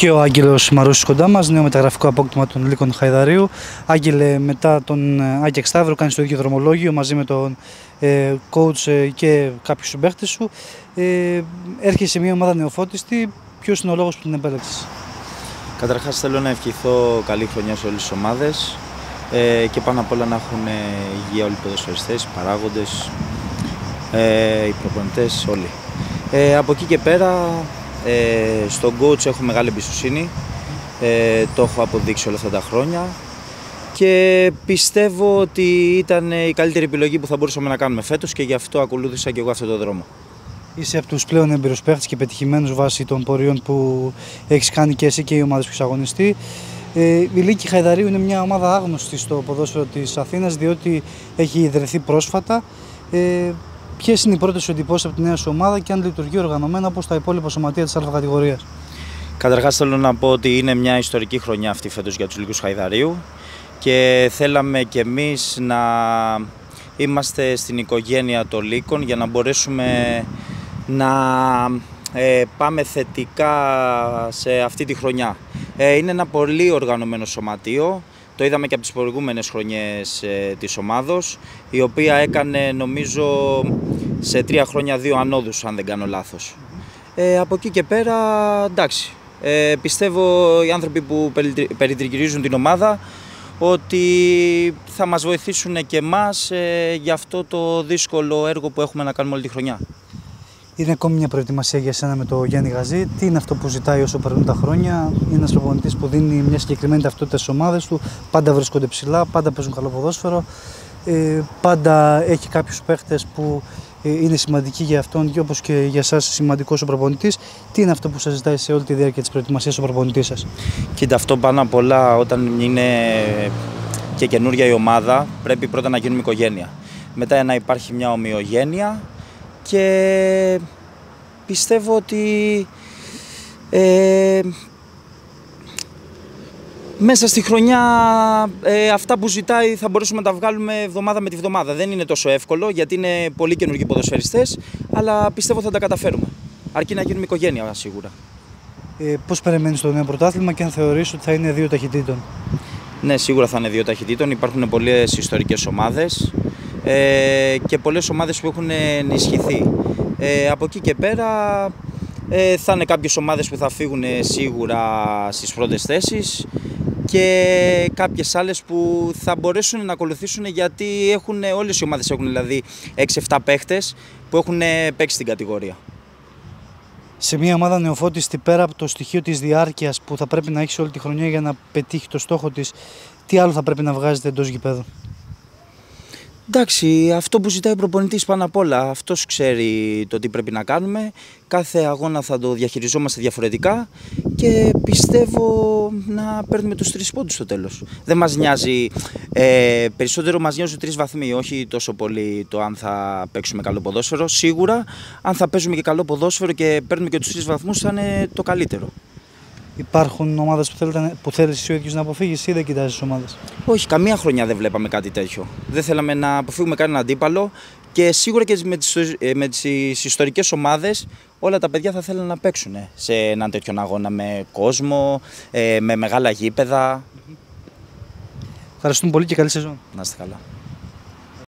και ο Άγγελος Μαρούσης κοντά μας, νέο μεταγραφικό απόκτημα των Λύκων Χαϊδαρίου. Άγγελε, μετά τον ε, Άκη Σταύρο, κάνεις το ίδιο δρομολόγιο μαζί με τον ε, coach ε, και κάποιους συμπαίχτε σου. Ε, έρχεσαι σε μια ομάδα νεοφώτιστη. Ποιος είναι ο λόγος που την επέλεξες; Καταρχάς, θέλω να ευχηθώ καλή χρονιά σε όλες τις ομάδες ε, και πάνω απ' όλα να έχουν υγεία όλοι οι ποδοσφαιριστές, οι παράγοντες, ε, οι προπονητές, όλοι. Ε, από εκεί και πέρα ε, στον coach έχω μεγάλη εμπιστοσύνη, ε, το έχω αποδείξει όλα αυτά τα χρόνια και πιστεύω ότι ήταν η καλύτερη επιλογή που θα μπορούσαμε να κάνουμε φέτος και γι' αυτό ακολούθησα και εγώ αυτό το δρόμο. Είσαι από τους πλέον εμπειρούς και πετυχημένους βάσει των πορείων που έχεις κάνει και εσύ και οι ομάδες που έχει αγωνιστεί. Ε, η Λίκη Χαϊδαρίου είναι μια ομάδα άγνωστη στο ποδόσφαιρο της Αθήνας διότι έχει ιδρυθεί πρόσφατα. Ε, Ποιες είναι οι πρώτες σου εντυπώσεις από τη νέα σου ομάδα και αν λειτουργεί οργανωμένα όπως τα υπόλοιπα σωματεία της Α κατηγορίας. Καταρχάς, θέλω να πω ότι είναι μια ιστορική χρονιά αυτή φέτος για τους Λίγους Χαϊδαρίου και θέλαμε κι εμείς να είμαστε στην οικογένεια των Λύκων για να μπορέσουμε να ε, πάμε θετικά σε αυτή τη χρονιά. Ε, είναι ένα πολύ οργανωμένο σωματείο το είδαμε και από τις προηγούμενες χρονιές ε, της ομάδος, η οποία έκανε νομίζω σε τρία χρόνια δύο ανόδους, αν δεν κάνω λάθος. Ε, από εκεί και πέρα, εντάξει, ε, πιστεύω οι άνθρωποι που περιτριγυρίζουν την ομάδα ότι θα μας βοηθήσουν και εμάς ε, για αυτό το δύσκολο έργο που έχουμε να κάνουμε όλη τη χρονιά. Είναι ακόμη μια προετοιμασία για σένα με το Γιάννη Γαζή. Τι είναι αυτό που ζητάει όσο περνούν τα χρόνια; Είναι ένας προπονητής που δίνει μια συγκεκριμένη ταυτότητα στις ομάδες του. Πάντα βρίσκονται ψηλά, πάντα παίζουν καλό ποδόσφαιρο. Ε, πάντα έχει κάποιους παίχτες που ε, είναι σημαντικοί για αυτόν και όπως και για εσά σημαντικός ο προπονητής. Τι είναι αυτό που σας ζητάει σε όλη τη διάρκεια της προετοιμασίας ο προπονητής σας; Κοίτα, αυτό πάνω απ' όλα όταν είναι και καινούρια η ομάδα, πρέπει πρώτα να γίνουμε οικογένεια. Μετά να υπάρχει μια ομοιογένεια και πιστεύω ότι ε, μέσα στη χρονιά ε, αυτά που ζητάει θα μπορέσουμε να τα βγάλουμε εβδομάδα με τη βδομάδα. Δεν είναι τόσο εύκολο γιατί είναι πολύ καινούργιοι ποδοσφαιριστές, αλλά πιστεύω θα τα καταφέρουμε. Αρκεί να γίνουμε οικογένεια σίγουρα. Ε, Πώς περιμένεις το νέο πρωτάθλημα και αν θεωρείς ότι θα είναι δύο ταχυτήτων; Ναι, σίγουρα θα είναι δύο ταχυτήτων. Υπάρχουν πολλές ιστορικές ομάδες ε, και πολλές ομάδες που έχουν ενισχυθεί. Ε, από εκεί και πέρα ε, θα είναι κάποιες ομάδες που θα φύγουν σίγουρα στις πρώτες θέσεις και κάποιες άλλες που θα μπορέσουν να ακολουθήσουν γιατί έχουν, όλες οι ομάδες έχουν δηλαδή 6-7 παίχτες που έχουν παίξει στην κατηγορία. Σε μια ομάδα νεοφώτιστη πέρα από το στοιχείο της διάρκειας που θα πρέπει να έχεις όλη τη χρονιά για να πετύχει το στόχο της, τι άλλο θα πρέπει να βγάζετε εντός γηπέδου; Εντάξει, αυτό που ζητάει ο προπονητής πάνω απ' όλα. Αυτός ξέρει το τι πρέπει να κάνουμε. Κάθε αγώνα θα το διαχειριζόμαστε διαφορετικά και πιστεύω να παίρνουμε τους τρεις πόντους στο τέλος. Δεν μας νοιάζει. Ε, περισσότερο μας νοιάζουν τρεις βαθμοί, όχι τόσο πολύ το αν θα παίξουμε καλό ποδόσφαιρο. Σίγουρα, αν θα παίζουμε και καλό ποδόσφαιρο και παίρνουμε και τους τρεις βαθμούς, θα είναι το καλύτερο. Υπάρχουν ομάδες που, που θέλεις εσύ ο ίδιος να αποφύγεις ή δεν κοιτάζεις τις ομάδες; Όχι, καμία χρονιά δεν βλέπαμε κάτι τέτοιο. Δεν θέλαμε να αποφύγουμε κανέναν αντίπαλο και σίγουρα και με τις ε, με τις ιστορικές ομάδες όλα τα παιδιά θα θέλουν να παίξουν σε έναν τέτοιον αγώνα με κόσμο, ε, με μεγάλα γήπεδα. Ευχαριστούμε πολύ και καλή σεζόν. Να είστε καλά.